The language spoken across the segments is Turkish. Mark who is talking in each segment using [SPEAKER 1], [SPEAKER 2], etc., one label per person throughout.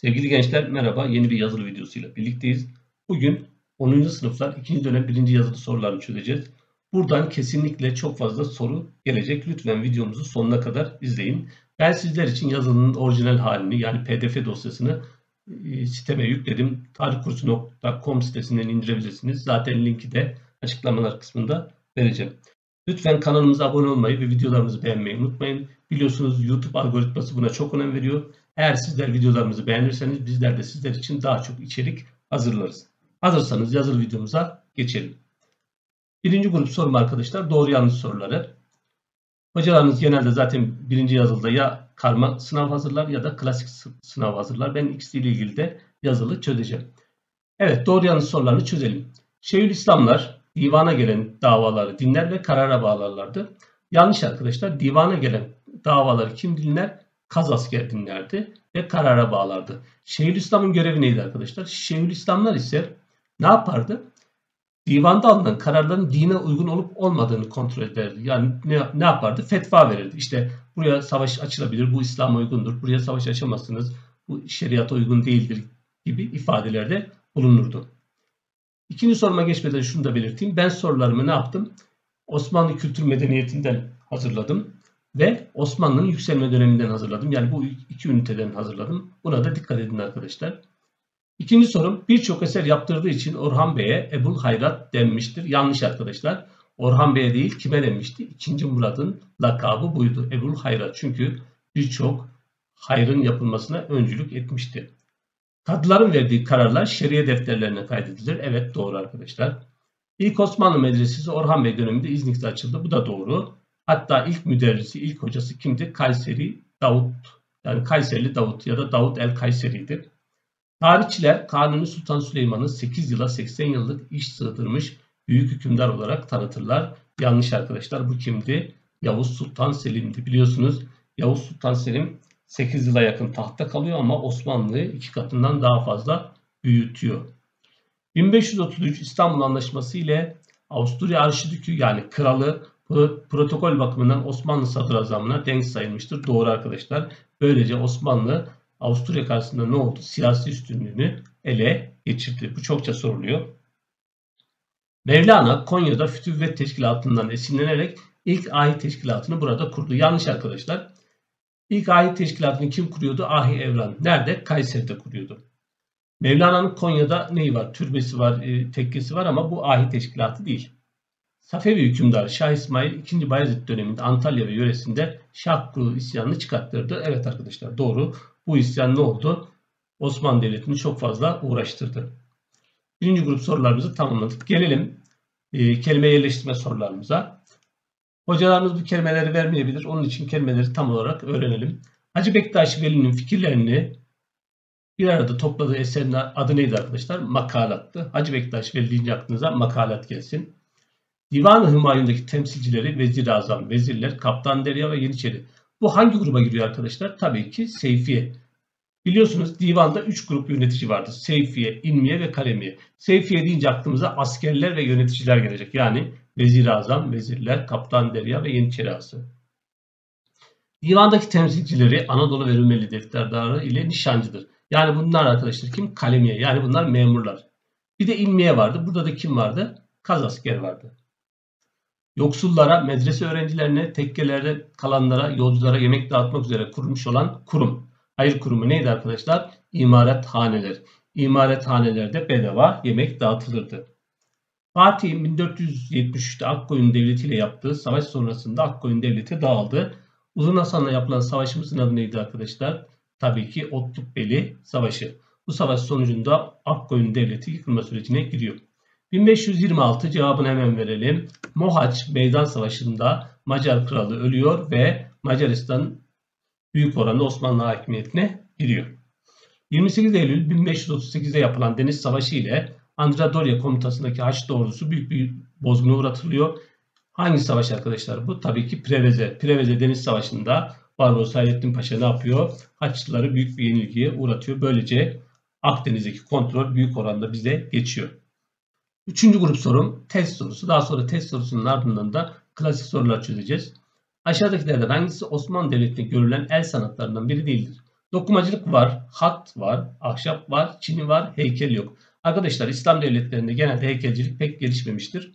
[SPEAKER 1] Sevgili gençler merhaba. Yeni bir yazılı videosuyla birlikteyiz. Bugün 10. sınıflar 2. dönem 1. yazılı sorularını çözeceğiz. Buradan kesinlikle çok fazla soru gelecek. Lütfen videomuzu sonuna kadar izleyin. Ben sizler için yazılının orijinal halini yani pdf dosyasını e, siteme yükledim. tarihkursu.com sitesinden indirebilirsiniz. Zaten linki de açıklamalar kısmında vereceğim. Lütfen kanalımıza abone olmayı ve videolarımızı beğenmeyi unutmayın. Biliyorsunuz YouTube algoritması buna çok önem veriyor. Eğer sizler videolarımızı beğenirseniz bizler de sizler için daha çok içerik hazırlarız. Hazırsanız yazılı videomuza geçelim. Birinci grup sorum arkadaşlar doğru yanlış soruları. Hocalarınız genelde zaten birinci yazılıda ya karma sınav hazırlar ya da klasik sınav hazırlar. Ben ikisiyle ilgili de yazılı çözeceğim. Evet doğru yanlış sorularını çözelim. İslamlar divana gelen davaları dinler ve karara bağlarlardı. Yanlış arkadaşlar. Divana gelen davaları kim dinler? Kaz asker dinlerdi ve karara bağlardı. Şeyhülislam'ın görevi neydi arkadaşlar? Şeyhülislamlar ise ne yapardı? Divanda alınan kararların dine uygun olup olmadığını kontrol ederdi. Yani ne, ne yapardı? Fetva verirdi. İşte buraya savaş açılabilir, bu İslam'a uygundur. Buraya savaş açamazsınız, bu şeriata uygun değildir gibi ifadelerde bulunurdu. İkinci soruma geçmeden şunu da belirteyim. Ben sorularımı ne yaptım? Osmanlı kültür medeniyetinden hazırladım ve Osmanlı'nın yükselme döneminden hazırladım. Yani bu iki üniteden hazırladım. Buna da dikkat edin arkadaşlar. İkinci sorum birçok eser yaptırdığı için Orhan Bey'e Ebul Hayrat denmiştir. Yanlış arkadaşlar. Orhan Bey'e değil kime denmişti? İkinci Murad'ın lakabı buydu. Ebul Hayrat. Çünkü birçok hayrın yapılmasına öncülük etmişti. Kadıların verdiği kararlar şeriye defterlerine kaydedilir. Evet doğru arkadaşlar. İlk Osmanlı Medresesi Orhan Bey döneminde İznik'te açıldı. Bu da doğru. Hatta ilk müderrisi, ilk hocası kimdi? Kayseri Davut. Yani Kayserili Davut ya da Davut el Kayseri'dir. Tarihçiler Kanuni Sultan Süleyman'ı 8 yıla 80 yıllık iş sığdırmış büyük hükümdar olarak tanıtırlar. Yanlış arkadaşlar bu kimdi? Yavuz Sultan Selim'di. Biliyorsunuz Yavuz Sultan Selim 8 yıla yakın tahtta kalıyor ama Osmanlı'yı iki katından daha fazla büyütüyor. 1533 İstanbul Anlaşması ile Avusturya Arşidükü yani kralı protokol bakımından Osmanlı sadrazamına denk sayılmıştır. Doğru arkadaşlar. Böylece Osmanlı Avusturya karşısında ne oldu? Siyasi üstünlüğünü ele geçirdi. Bu çokça soruluyor. Mevlana Konya'da Fütüvvet Teşkilatı'ndan esinlenerek ilk ahi teşkilatını burada kurdu. Yanlış arkadaşlar. İlk ahi teşkilatını kim kuruyordu? Ahi Evran. Nerede? Kayseri'de kuruyordu. Mevlana'nın Konya'da neyi var? Türbesi var, e, tekkesi var ama bu ahi teşkilatı değil. Safevi hükümdarı Şah İsmail 2. Bayezid döneminde Antalya ve yöresinde Şah Kulu isyanını çıkarttırdı. Evet arkadaşlar doğru. Bu isyan ne oldu? Osmanlı Devleti'ni çok fazla uğraştırdı. Birinci grup sorularımızı tamamladık. Gelelim e, kelime yerleştirme sorularımıza. Hocalarımız bu kelimeleri vermeyebilir. Onun için kelimeleri tam olarak öğrenelim. Hacı Bektaş Veli'nin fikirlerini bir arada topladığı eserin adı neydi arkadaşlar? Makalattı. Hacı Bektaş Veli deyince aklınıza makalat gelsin. Divan-ı Hümayun'daki temsilcileri Vezir-i Azam, vezirler, Kaptan Derya ve Yeniçeri. Bu hangi gruba giriyor arkadaşlar? Tabii ki Seyfiye. Biliyorsunuz divanda 3 grup yönetici vardır. Seyfiye, İlmiye ve Kalemiye. Seyfiye deyince aklımıza askerler ve yöneticiler gelecek. Yani Vezir-i Azam, vezirler, Kaptan Derya ve Yeniçeri Ağası. Divandaki temsilcileri Anadolu ve Rumeli defterdarı ile nişancıdır. Yani bunlar arkadaşlar kim? Kalemiye. Yani bunlar memurlar. Bir de ilmiye vardı. Burada da kim vardı? Kaz asker vardı. Yoksullara, medrese öğrencilerine, tekkelerde kalanlara, yolculara yemek dağıtmak üzere kurulmuş olan kurum. Hayır kurumu neydi arkadaşlar? İmarethaneler. İmarethanelerde bedava yemek dağıtılırdı. Fatih'in 1473'te Akkoyun Devleti ile yaptığı savaş sonrasında Akkoyun Devleti dağıldı. Uzun Hasan'la yapılan savaşımızın adı neydi arkadaşlar? Tabii ki Otlukbeli Savaşı. Bu savaş sonucunda Akkoyun Devleti yıkılma sürecine giriyor. 1526 cevabını hemen verelim. Mohaç Meydan Savaşı'nda Macar kralı ölüyor ve Macaristan büyük oranda Osmanlı hakimiyetine giriyor. 28 Eylül 1538'de yapılan Deniz Savaşı ile Andradorya komutasındaki Haçlı ordusu büyük bir bozguna uğratılıyor. Hangi savaş arkadaşlar bu? Tabii ki Preveze. Preveze Deniz Savaşı'nda Barbaros Hayrettin Paşa ne yapıyor? Haçlıları büyük bir yenilgiye uğratıyor. Böylece Akdeniz'deki kontrol büyük oranda bize geçiyor. Üçüncü grup sorum test sorusu. Daha sonra test sorusunun ardından da klasik sorular çözeceğiz. Aşağıdakilerden hangisi Osmanlı Devleti'nde görülen el sanatlarından biri değildir? Dokumacılık var, hat var, ahşap var, çini var, heykel yok. Arkadaşlar İslam devletlerinde genelde heykelcilik pek gelişmemiştir.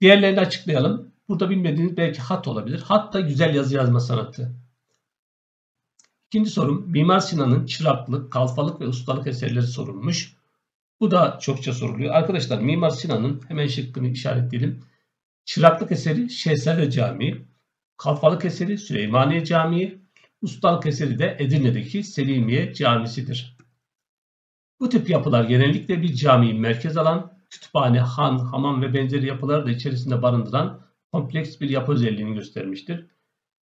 [SPEAKER 1] Diğerlerini açıklayalım. Burada bilmediğiniz belki hat olabilir. Hat da güzel yazı yazma sanatı. İkinci sorum Mimar Sinan'ın çıraklık, kalfalık ve ustalık eserleri sorulmuş. Bu da çokça soruluyor. Arkadaşlar Mimar Sinan'ın hemen şıkkını işaretleyelim. Çıraklık eseri Şehzade Camii, kalfalık eseri Süleymaniye Camii, ustalık eseri de Edirne'deki Selimiye Camisi'dir. Bu tip yapılar genellikle bir camiyi merkez alan, kütüphane, han, hamam ve benzeri yapıları da içerisinde barındıran kompleks bir yapı özelliğini göstermiştir.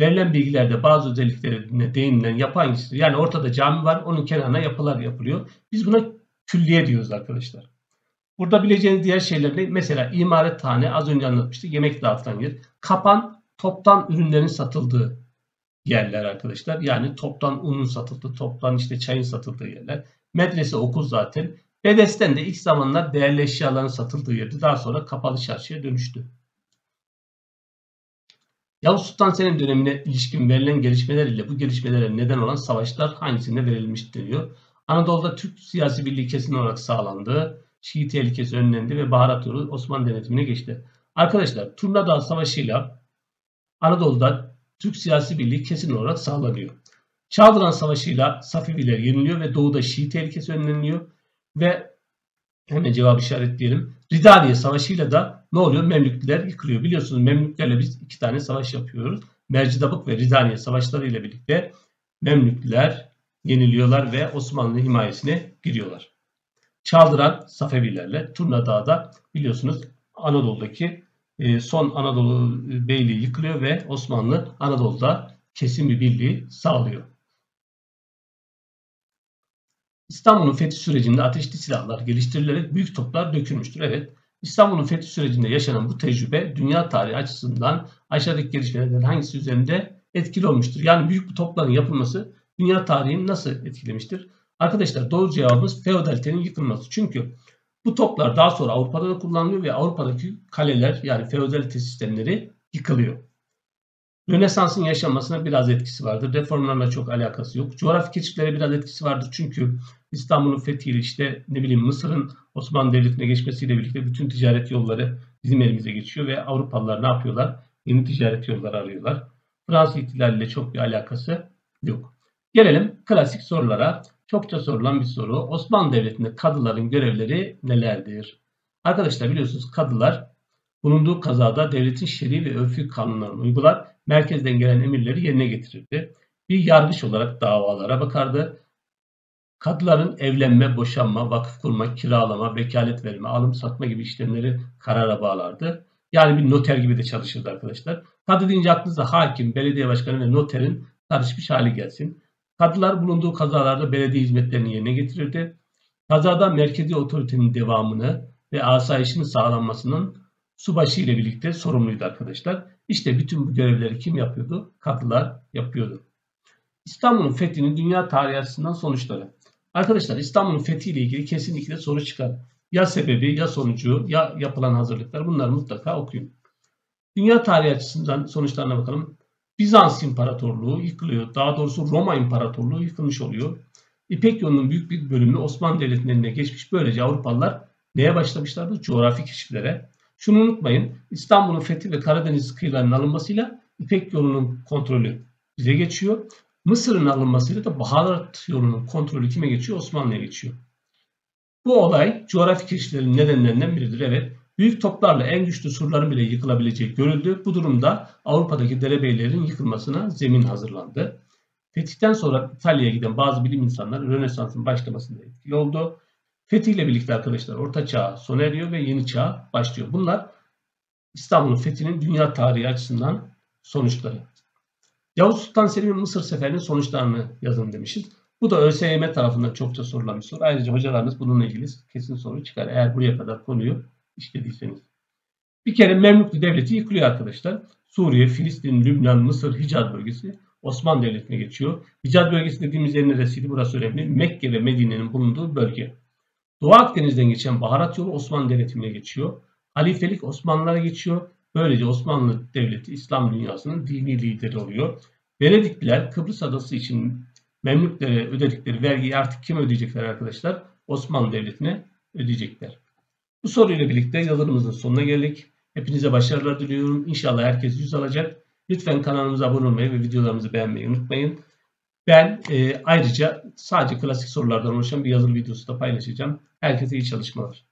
[SPEAKER 1] Verilen bilgilerde bazı özelliklerine değinilen yapı hangisidir? Yani ortada cami var, onun kenarına yapılar yapılıyor. Biz buna külliye diyoruz arkadaşlar. Burada bileceğiniz diğer şeyler ne? Mesela imarethane az önce anlatmıştık. Yemek dağıtılan yer. Kapan toptan ürünlerin satıldığı yerler arkadaşlar. Yani toptan unun satıldığı, toptan işte çayın satıldığı yerler. Medrese okul zaten. Bedesten de ilk zamanlar değerli eşyaların satıldığı yerdi. Daha sonra kapalı çarşıya dönüştü. Yavuz Sultan Selim dönemine ilişkin verilen gelişmeler ile bu gelişmelere neden olan savaşlar hangisinde verilmiş deniyor. Anadolu'da Türk siyasi birliği kesin olarak sağlandı. Şii tehlikesi önlendi ve baharat yolu Osmanlı denetimine geçti. Arkadaşlar Turnadağ Savaşı'yla Anadolu'da Türk siyasi birliği kesin olarak sağlanıyor. Çağdıran Savaşı'yla Safeviler yeniliyor ve doğuda Şii tehlikesi önleniyor. Ve hemen cevap işaretleyelim. Ridaliye Savaşı'yla da ne oluyor? Memlükler yıkılıyor. Biliyorsunuz Memlüklerle biz iki tane savaş yapıyoruz. Mercidabık ve Ridaliye savaşları ile birlikte Memlükler yeniliyorlar ve Osmanlı himayesine giriyorlar. Çaldıran Safevilerle Turna Dağı'da biliyorsunuz Anadolu'daki e, son Anadolu Beyliği yıkılıyor ve Osmanlı Anadolu'da kesin bir birliği sağlıyor. İstanbul'un fethi sürecinde ateşli silahlar geliştirilerek büyük toplar dökülmüştür. Evet, İstanbul'un fethi sürecinde yaşanan bu tecrübe dünya tarihi açısından aşağıdaki gelişmelerden hangisi üzerinde etkili olmuştur? Yani büyük bir topların yapılması dünya tarihini nasıl etkilemiştir? Arkadaşlar doğru cevabımız feodalitenin yıkılması. Çünkü bu toplar daha sonra Avrupa'da da kullanılıyor ve Avrupa'daki kaleler yani feodalite sistemleri yıkılıyor. Rönesans'ın yaşanmasına biraz etkisi vardır. Reformlarla çok alakası yok. Coğrafi keşiflere biraz etkisi vardır. Çünkü İstanbul'un fethiyle işte ne bileyim Mısır'ın Osmanlı Devleti'ne geçmesiyle birlikte bütün ticaret yolları bizim elimize geçiyor ve Avrupalılar ne yapıyorlar? Yeni ticaret yolları arıyorlar. Fransız ihtilaliyle çok bir alakası yok. Gelelim klasik sorulara. Çokça sorulan bir soru. Osmanlı Devleti'nde kadıların görevleri nelerdir? Arkadaşlar biliyorsunuz kadılar bulunduğu kazada devletin şer'i ve örfü kanunlarını uygular, merkezden gelen emirleri yerine getirirdi. Bir yargıç olarak davalara bakardı. Kadıların evlenme, boşanma, vakıf kurma, kiralama, vekalet verme, alım satma gibi işlemleri karara bağlardı. Yani bir noter gibi de çalışırdı arkadaşlar. Kadı deyince aklınıza hakim, belediye başkanı ve noterin karışmış hali gelsin. Kadılar bulunduğu kazalarda belediye hizmetlerini yerine getirirdi. Kazada merkezi otoritenin devamını ve asayişinin sağlanmasının subaşı ile birlikte sorumluydu arkadaşlar. İşte bütün bu görevleri kim yapıyordu? Kadılar yapıyordu. İstanbul'un fethinin dünya tarihi açısından sonuçları. Arkadaşlar İstanbul'un fethi ile ilgili kesinlikle soru çıkar. Ya sebebi ya sonucu ya yapılan hazırlıklar bunları mutlaka okuyun. Dünya tarihi açısından sonuçlarına bakalım. Bizans İmparatorluğu yıkılıyor. Daha doğrusu Roma İmparatorluğu yıkılmış oluyor. İpek yolunun büyük bir bölümü Osmanlı Devleti'nin eline geçmiş. Böylece Avrupalılar neye başlamışlardı? Coğrafi keşiflere. Şunu unutmayın. İstanbul'un fethi ve Karadeniz kıyılarının alınmasıyla İpek yolunun kontrolü bize geçiyor. Mısır'ın alınmasıyla da baharat yolunun kontrolü kime geçiyor? Osmanlı'ya geçiyor. Bu olay coğrafi keşiflerin nedenlerinden biridir. Evet Büyük toplarla en güçlü surların bile yıkılabileceği görüldü. Bu durumda Avrupa'daki derebeylerin yıkılmasına zemin hazırlandı. Fetihten sonra İtalya'ya giden bazı bilim insanları Rönesans'ın başlamasında etkili oldu. Fetihle birlikte arkadaşlar Orta Çağ sona eriyor ve Yeni Çağ başlıyor. Bunlar İstanbul'un fethinin dünya tarihi açısından sonuçları. Yavuz Sultan Selim'in Mısır seferinin sonuçlarını yazın demişiz. Bu da ÖSYM tarafından çokça sorulan bir soru. Ayrıca hocalarınız bununla ilgili kesin soru çıkar. Eğer buraya kadar konuyu işlediyseniz. Bir kere Memluklu Devleti yıkılıyor arkadaşlar. Suriye, Filistin, Lübnan, Mısır, Hicaz bölgesi Osmanlı Devleti'ne geçiyor. Hicaz bölgesi dediğimiz yer neresiydi? Burası önemli. Mekke ve Medine'nin bulunduğu bölge. Doğu Akdeniz'den geçen baharat yolu Osmanlı Devleti'ne geçiyor. Halifelik Osmanlılara geçiyor. Böylece Osmanlı Devleti İslam dünyasının dini lideri oluyor. Venedikliler Kıbrıs adası için Memlüklere ödedikleri vergiyi artık kim ödeyecekler arkadaşlar? Osmanlı Devleti'ne ödeyecekler. Bu soruyla birlikte yazılımımızın sonuna geldik. Hepinize başarılar diliyorum. İnşallah herkes yüz alacak. Lütfen kanalımıza abone olmayı ve videolarımızı beğenmeyi unutmayın. Ben e, ayrıca sadece klasik sorulardan oluşan bir yazılı videosu da paylaşacağım. Herkese iyi çalışmalar.